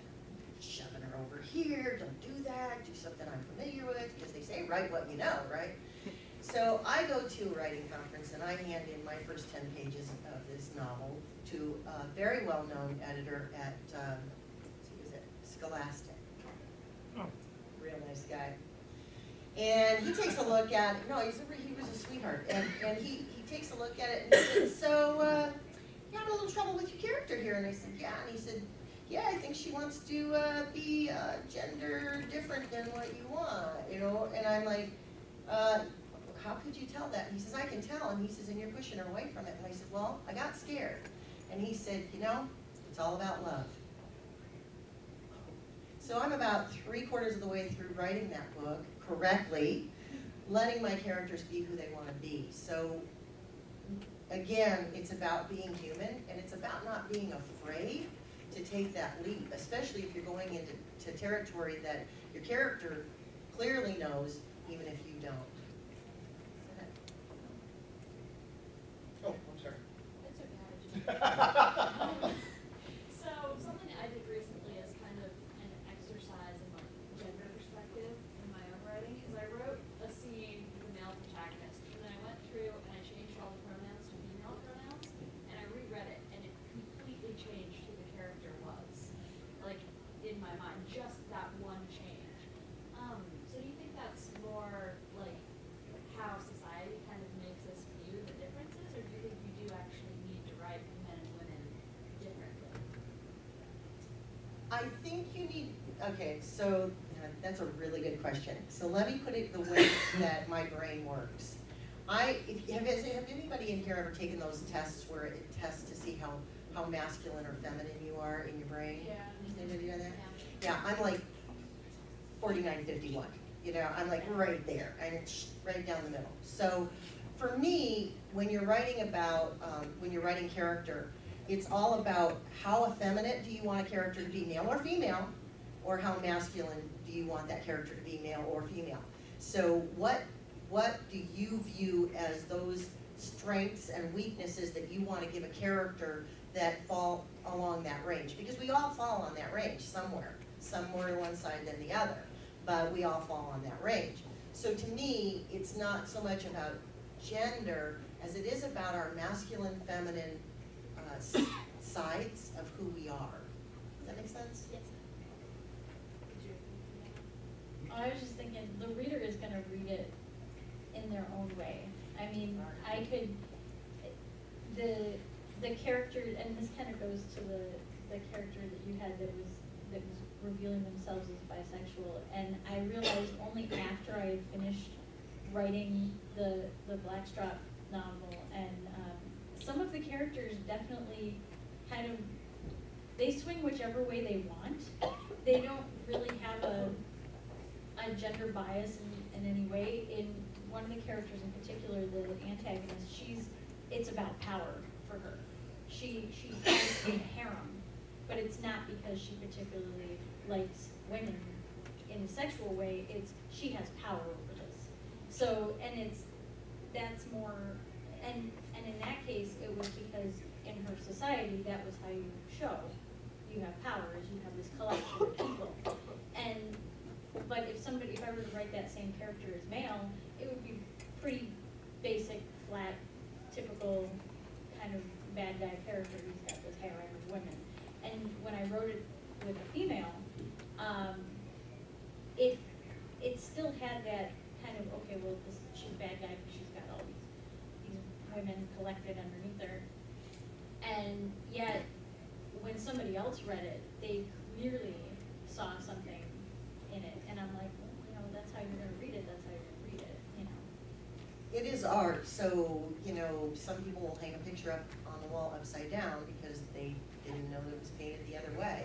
Shoving her over here, don't do that, do something I'm familiar with, because they say write what you know, right? So I go to a writing conference and I hand in my first 10 pages of this novel to a very well-known editor at, um, who is it, Scholastic. Oh. Real nice guy. And he takes a look at it, no, he's a, he was a sweetheart, and, and he, he takes a look at it and he said, so, uh, you having a little trouble with your character here? And I said, yeah, and he said, yeah, I think she wants to, uh, be, uh, gender different than what you want, you know, and I'm like, uh, how could you tell that? And he says, I can tell, and he says, and you're pushing her away from it, and I said, well, I got scared, and he said, you know, it's all about love. So I'm about three quarters of the way through writing that book correctly, letting my characters be who they want to be. So again, it's about being human and it's about not being afraid to take that leap, especially if you're going into to territory that your character clearly knows, even if you don't. Oh, I'm sorry. It's okay. Um, So, something I did recently as kind of an exercise in like gender perspective in my own writing is I wrote a scene with a male protagonist, and then I went through and I changed all the pronouns to female pronouns, and I reread it, and it completely changed who the character was, like in my mind, just that one change. Um, so do you think that's more like how society kind of makes us view the differences, or do you think you do actually need to write men and women differently? I think you need, okay, so uh, that's a really good question. So let me put it the way that my brain works. I, if, have, have anybody in here ever taken those tests where it tests to see how, how masculine or feminine you are in your brain? Yeah. Anybody do that? Yeah, I'm like forty-nine, fifty-one, you know, I'm like right there, and it's right down the middle. So, for me, when you're writing about, um, when you're writing character, it's all about how effeminate do you want a character to be, male or female, or how masculine do you want that character to be, male or female? So what, what do you view as those strengths and weaknesses that you want to give a character that fall along that range? Because we all fall on that range somewhere, some more to one side than the other, but we all fall on that range. So to me, it's not so much about gender as it is about our masculine, feminine uh, sides of who we are. Does that make sense? Yes. I was just thinking, the reader is gonna read it in their own way. I mean, I could, the, the character, and this kind of goes to the, the character that you had that was, that was revealing themselves as bisexual. And I realized only after I had finished writing the, the Blackstrap novel, and, some of the characters definitely kind of, they swing whichever way they want. They don't really have a, a gender bias in, in any way. In one of the characters in particular, the antagonist, she's, it's about power for her. She, she has a harem, but it's not because she particularly likes women in a sexual way, it's, she has power over this. So, and it's, that's more, and, and in that case, it was because in her society, that was how you show you have power, is you have this collection of people. And but if somebody, if I were to write that same character as male, it would be pretty basic, flat, typical kind of bad guy character. He's got this harem of women. And when I wrote it with a female, um, it it still had that kind of okay, well, this she's a bad guy because she's got all these these women collected underneath her. And yet, when somebody else read it, they clearly saw something in it, and I'm like, well, you know, that's how you're gonna read it, that's how you're gonna read it, you know. It is art, so, you know, some people will hang a picture up on the wall upside down because they didn't know that it was painted the other way.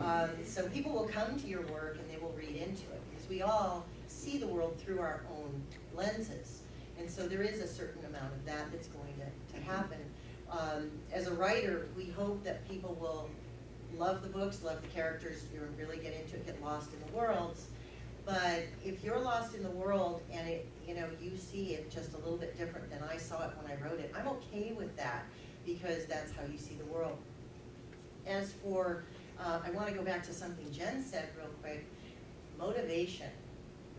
Um, so people will come to your work and they will read into it, because we all see the world through our own lenses. And so there is a certain amount of that that's going to, to happen. Um, as a writer, we hope that people will love the books, love the characters, you really get into it, get lost in the worlds. But if you're lost in the world and it, you know, you see it just a little bit different than I saw it when I wrote it, I'm okay with that because that's how you see the world. As for, uh, I want to go back to something Jen said real quick, motivation.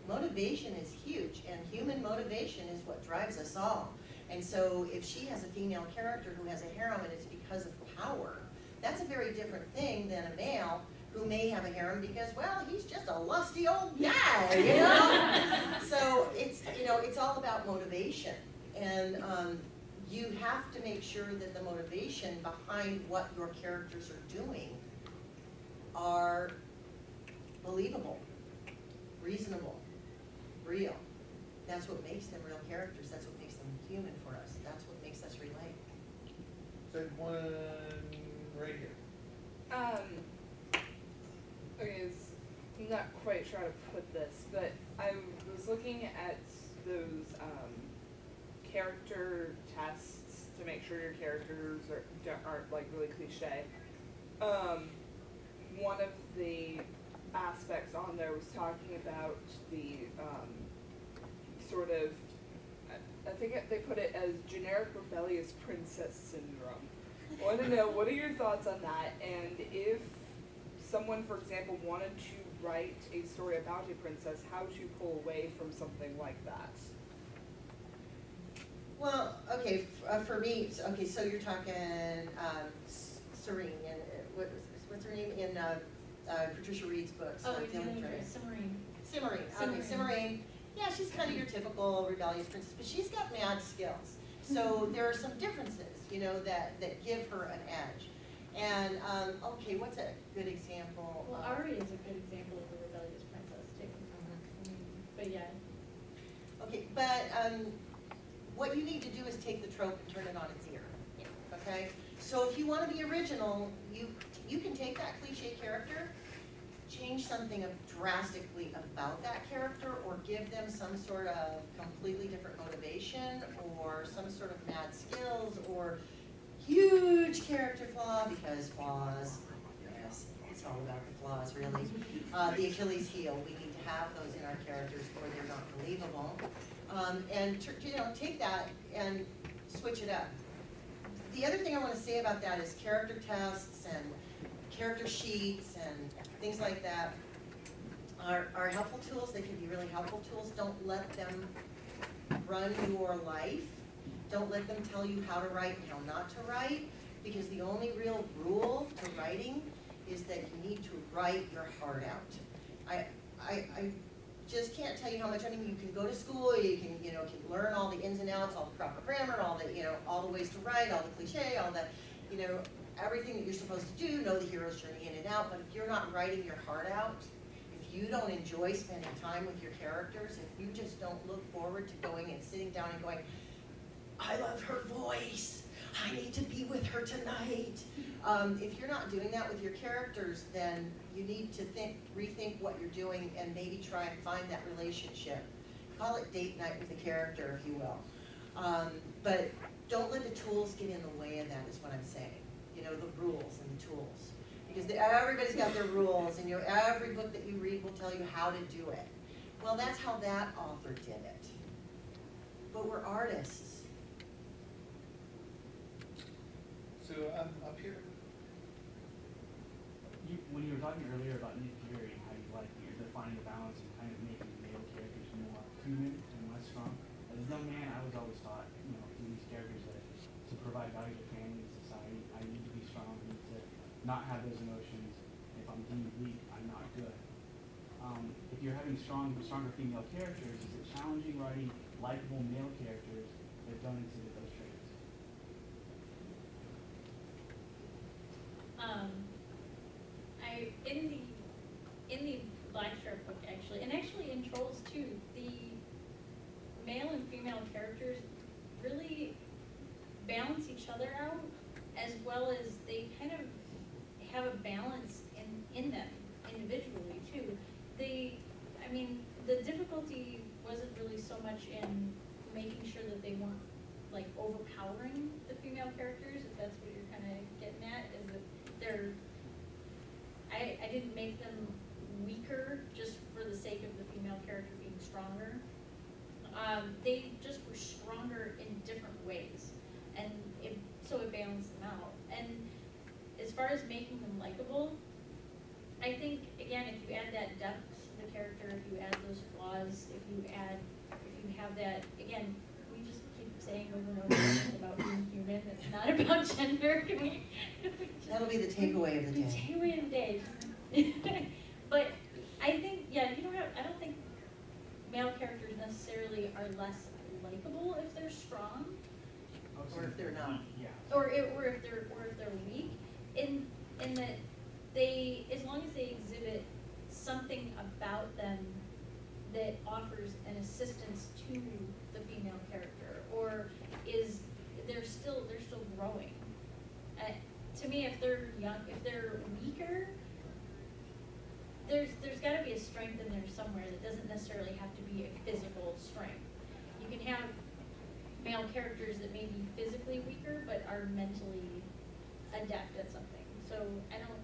Motivation is huge and human motivation is what drives us all. And so if she has a female character who has a harem and it's because of power, that's a very different thing than a male who may have a harem because, well, he's just a lusty old guy, you know? so it's, you know, it's all about motivation. And um, you have to make sure that the motivation behind what your characters are doing are believable, reasonable, real. That's what makes them real characters. That's what makes them human for us. That's what makes us relate. There's one right here. Um, okay, it's- I'm not quite sure how to put this, but I was looking at those um, character tests to make sure your characters are, don't- aren't like really cliche. Um, one of the aspects on there was talking about the um, sort of, I, think it, they put it as generic rebellious princess syndrome. I want to know what are your thoughts on that, and if someone, for example, wanted to write a story about a princess, how to pull away from something like that. Well, okay, uh, for me, okay, so you're talking um, Serene, and uh, what, what's her name in uh, uh, Patricia Wrede's books? Oh, uh, you're Dealing dealing with with Dragons. Cimorene. Cimorene, okay. Cimorene, yeah, she's kind of your typical rebellious princess, but she's got mad skills. So there are some differences, you know, that, that give her an edge. And, um, okay, what's a good example? Well, Ari is a good example of a rebellious princess too. I mean, But yeah, Okay, but, um, what you need to do is take the trope and turn it on its ear, okay? So if you wanna be original, you, you can take that cliche character, change something drastically about that character, or give them some sort of completely different motivation, or some sort of mad skills, or huge character flaw, because flaws, yes, it's all about the flaws, really. Uh, the Achilles heel, we need to have those in our characters or they're not believable. Um, and, you know, take that and switch it up. The other thing I wanna say about that is character tests and character sheets and things like that are, are helpful tools, they can be really helpful tools, don't let them run your life. Don't let them tell you how to write and how not to write, because the only real rule to writing is that you need to write your heart out. I, I, I just can't tell you how much, I mean, you can go to school, you can, you know, can learn all the ins and outs, all the proper grammar, all the, you know, all the ways to write, all the cliche, all the, you know, everything that you're supposed to do, know the hero's journey in and out, but if you're not writing your heart out, if you don't enjoy spending time with your characters, if you just don't look forward to going and sitting down and going, I love her voice. I need to be with her tonight. Um, if you're not doing that with your characters, then you need to think, rethink what you're doing and maybe try and find that relationship. Call it date night with the character, if you will. Um, but don't let the tools get in the way of that, is what I'm saying. You know, the rules and the tools. Because the, everybody's got their rules, and you know, every book that you read will tell you how to do it. Well, that's how that author did it. But we're artists. So, um, up here. You, when you were talking earlier about Nick Fury and how you like you're defining the balance and kind of making male characters more human and less strong. As a young man, I was always taught, you know, through these characters that to provide value to family and society, I need to be strong, I need to not have those emotions. If I'm deemed weak, I'm not good. Um, if you're having strong, stronger female characters, is it challenging writing likable male characters that don't exhibit those traits? Um, I, in the, in the Blackstrap book actually, and actually in Trolls too, the male and female characters really balance each other out as well as they kind of have a balance in, in them individually too. They, I mean, the difficulty wasn't really so much in making sure that they weren't like overpowering the female characters, if that's what you're kind of getting at, is that they're, I, I didn't make them weaker just for the sake of the female character being stronger. Um, they just were stronger in different ways, and it, so it balanced them out. And as far as making them likable, I think, again, if you add that depth to the character, if you add those flaws, if you add, if you have that, again, we just keep saying over and over again it's about being human, it's not about gender, can we? That'll the takeaway of the The day. takeaway of the day. But I think, yeah, you don't have, I don't think male characters necessarily are less likable if they're strong, Or if they're not. Yeah. or if, or if they're, or if they're weak, in, in that they, as long as they exhibit something about them that offers an assistance to the female character, or is, they're still, they're still growing. To me, if they're young, if they're weaker, there's, there's gotta be a strength in there somewhere that doesn't necessarily have to be a physical strength. You can have male characters that may be physically weaker, but are mentally adept at something. So I don't,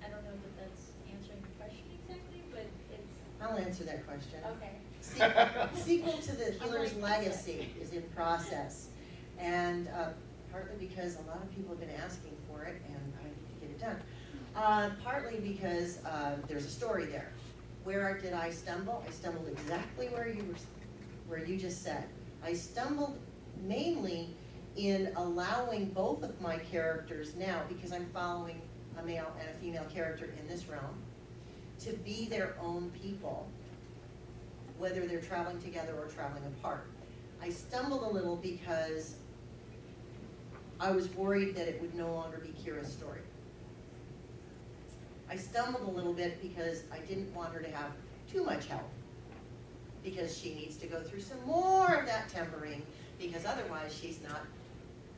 I don't know that that's answering the question exactly, but it's, I'll answer that question. okay. Se- Sequel to the Healer's Legacy is in process. And uh, partly because a lot of people have been asking it and I get it done. Uh, Partly because uh, there's a story there. Where did I stumble? I stumbled exactly where you were, where you just said. I stumbled mainly in allowing both of my characters now, because I'm following a male and a female character in this realm, to be their own people whether they're traveling together or traveling apart. I stumbled a little because I was worried that it would no longer be Kira's story. I stumbled a little bit because I didn't want her to have too much help. Because she needs to go through some more of that tempering, because otherwise she's not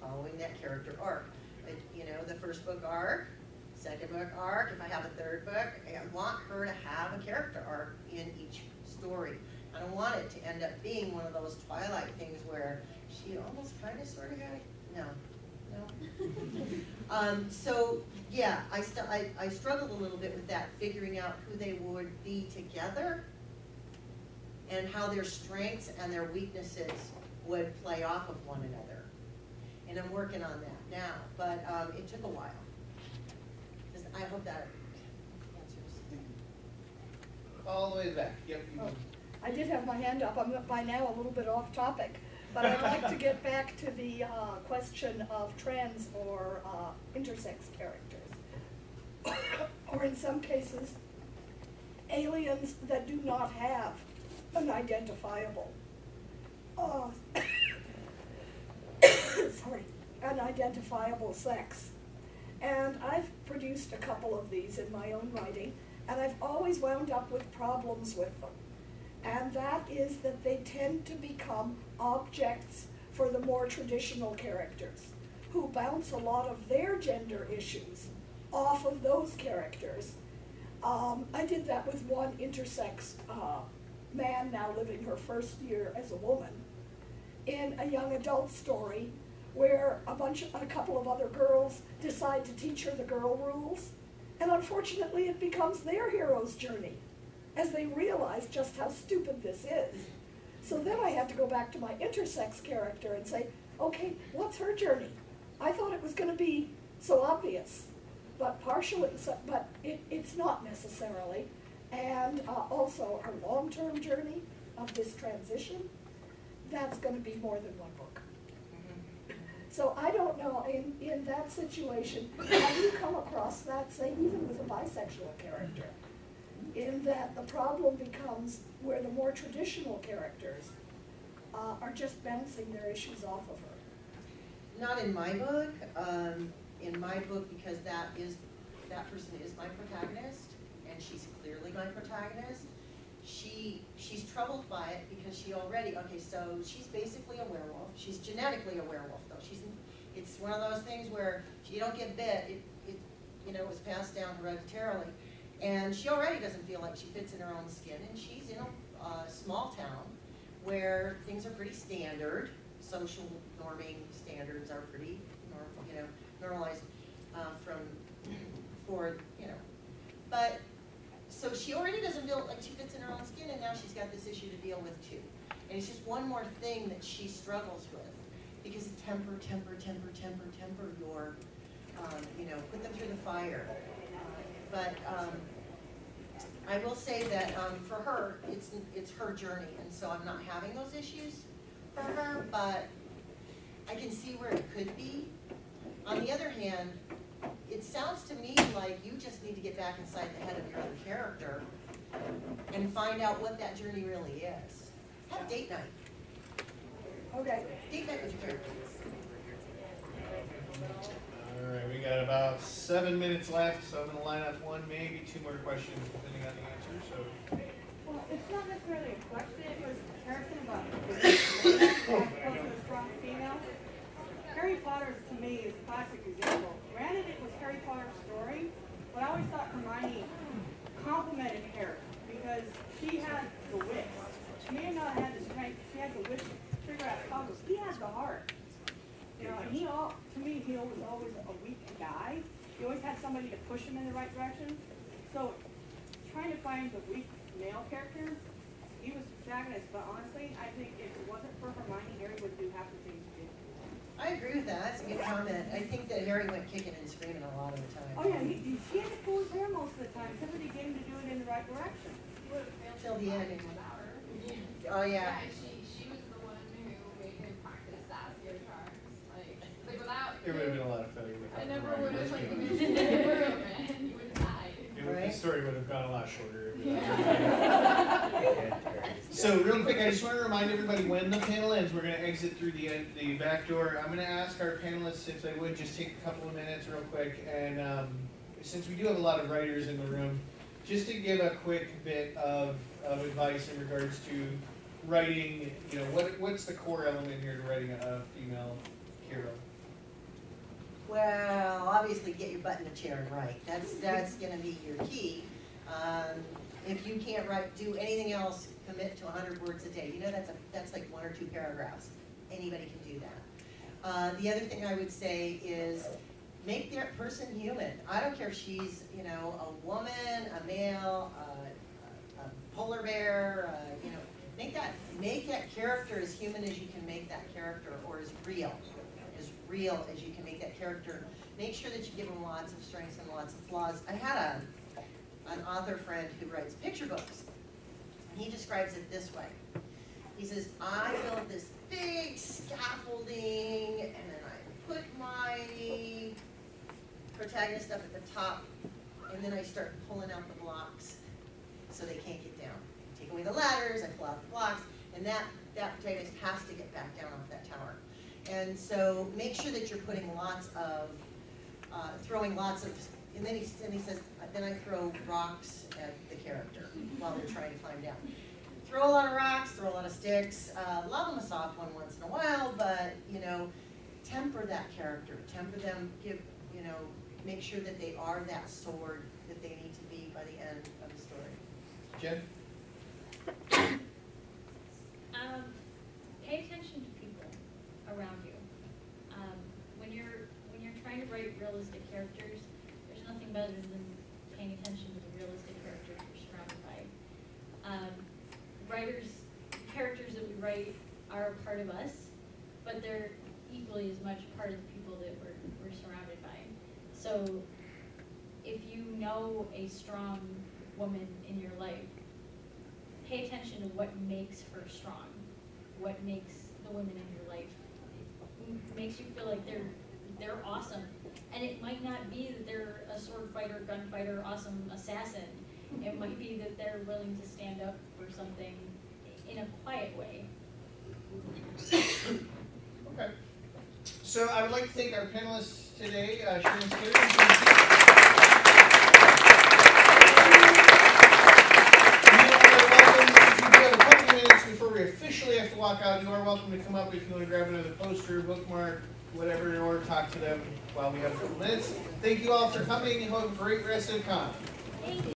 following that character arc. But, you know, the first book arc, second book arc, if I have a third book, I want her to have a character arc in each story. I don't want it to end up being one of those Twilight things where she almost kind of sort of got no, Um, so, yeah, I st- I, I struggled a little bit with that, figuring out who they would be together and how their strengths and their weaknesses would play off of one another. And I'm working on that now, but, um, it took a while. Just- I hope that answers. All the way back, yep. Oh, I did have my hand up, I'm by now a little bit off topic, but I'd like to get back to the uh, question of trans or uh, intersex characters. Or in some cases, aliens that do not have an identifiable, uh, sorry, an identifiable sex. And I've produced a couple of these in my own writing, and I've always wound up with problems with them. And that is that they tend to become objects for the more traditional characters, who bounce a lot of their gender issues off of those characters. Um, I did that with one intersex uh, man now living her first year as a woman in a young adult story where a bunch of, a couple of other girls decide to teach her the girl rules. And unfortunately, it becomes their hero's journey as they realize just how stupid this is. So then I had to go back to my intersex character and say, okay, what's her journey? I thought it was going to be so obvious, but partially, but it, it's not necessarily. And uh, also our long-term journey of this transition, that's going to be more than one book. So I don't know, in, in that situation, have you come across that, say, even with a bisexual character? In that the problem becomes where the more traditional characters uh, are just bouncing their issues off of her. Not in my book, um, in my book, because that is, that person is my protagonist, and she's clearly my protagonist. She, she's troubled by it because she already, okay, so she's basically a werewolf, she's genetically a werewolf though, she's, it's one of those things where you don't get bit, it, it, you know, it was passed down hereditarily. And she already doesn't feel like she fits in her own skin, and she's in a, uh, small town where things are pretty standard, social norming standards are pretty you know, normalized, uh, from, for, you know. But, so she already doesn't feel like she fits in her own skin, and now she's got this issue to deal with too. And it's just one more thing that she struggles with, because temper, temper, temper, temper, temper your, um, you know, put them through the fire. But, um, I will say that, um, for her, it's, it's her journey, and so I'm not having those issues for her, but I can see where it could be. On the other hand, it sounds to me like you just need to get back inside the head of your other character and find out what that journey really is. Have date night. Okay. Date night with your character. All right, we got about seven minutes left, so I'm gonna line up one, maybe two more questions depending on the answer, so. Well, it's not necessarily a question, it was a comparison about as opposed a strong female. Harry Potter, to me, is a classic example. Granted, it was Harry Potter's story, but I always thought Hermione complimented Harry because she had the wit. She may not have had the strength, she had the wit to figure out puzzles. He has the heart. You know, and he all, to me, he was always a weak guy. He always had somebody to push him in the right direction. So, trying to find the weak male character, he was the protagonist, but honestly, I think if it wasn't for Hermione, Harry would do half the things he did. I agree with that, that's a good comment. I think that Harry went kicking and screaming a lot of the time. Oh yeah, he, he, he had to pull his hair most of the time, somebody get him to do it in the right direction. Till the end. Without her. Oh, yeah. she, she was the one who made him practice sassier charms, like, like without. There would have been a lot of failure I without never would have, Gosling. like, been the room and you would have died. It would- The story would have gone a lot shorter. Yeah. So real quick, I just want to remind everybody when the panel ends, we're going to exit through the the back door. I'm going to ask our panelists if they would just take a couple of minutes real quick, and um, since we do have a lot of writers in the room, just to give a quick bit of, of advice in regards to writing. You know, what what's the core element here to writing a female hero? Well, obviously, get your butt in the chair and write. That's, that's gonna be your key. Um, if you can't write, do anything else, commit to hundred words a day. You know, that's a, that's like one or two paragraphs. Anybody can do that. Uh, the other thing I would say is make that person human. I don't care if she's, you know, a woman, a male, a, a polar bear, uh, you know, make that, make that character as human as you can make that character, or as real, real as you can make that character. Make sure that you give them lots of strengths and lots of flaws. I had a, an author friend who writes picture books. And he describes it this way. He says, I build this big scaffolding, and then I put my protagonist up at the top, and then I start pulling out the blocks so they can't get down. Take away the ladders, I pull out the blocks, and that, that protagonist has to get back down off that tower. And so make sure that you're putting lots of, uh, throwing lots of, and then he, and he says, then I throw rocks at the character while they're trying to climb down. Throw a lot of rocks, throw a lot of sticks, uh, lob them a soft one once in a while, but, you know, temper that character, temper them, give, you know, make sure that they are that sword that they need to be by the end of the story. Jen? Um, pay attention to people around you. Um, when you're, when you're trying to write realistic characters, there's nothing better than paying attention to the realistic characters you're surrounded by. Um, writers, characters that we write are a part of us, but they're equally as much part of the people that we're, we're surrounded by. So if you know a strong woman in your life, pay attention to what makes her strong, what makes the women in your life, makes you feel like they're, they're awesome. And it might not be that they're a sword fighter, gunfighter, awesome assassin. It might be that they're willing to stand up for something in a quiet way. Okay. So I would like to thank our panelists today, uh, Sharon and Jim You are welcome, if you have a couple minutes before we officially have to walk out, you are welcome to come up if you want to grab another poster, bookmark, whatever, or talk to them while we have a couple minutes. Thank you all for coming and have a great rest of the con.